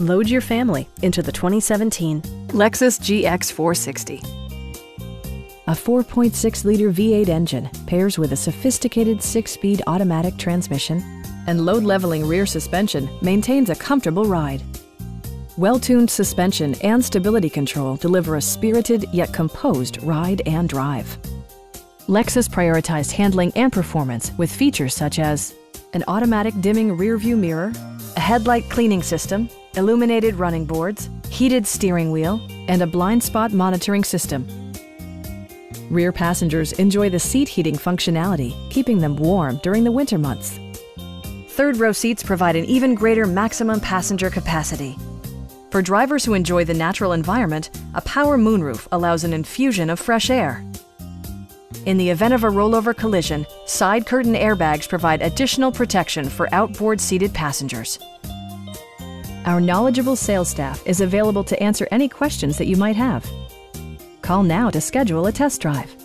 Load your family into the 2017 Lexus GX 460. A 4.6 liter V8 engine pairs with a sophisticated six speed automatic transmission, and load leveling rear suspension maintains a comfortable ride. Well tuned suspension and stability control deliver a spirited yet composed ride and drive. Lexus prioritized handling and performance with features such as an automatic dimming rearview mirror, a headlight cleaning system, illuminated running boards, heated steering wheel, and a blind spot monitoring system. Rear passengers enjoy the seat heating functionality, keeping them warm during the winter months. Third row seats provide an even greater maximum passenger capacity. For drivers who enjoy the natural environment, a power moonroof allows an infusion of fresh air. In the event of a rollover collision, side curtain airbags provide additional protection for outboard seated passengers. Our knowledgeable sales staff is available to answer any questions that you might have. Call now to schedule a test drive.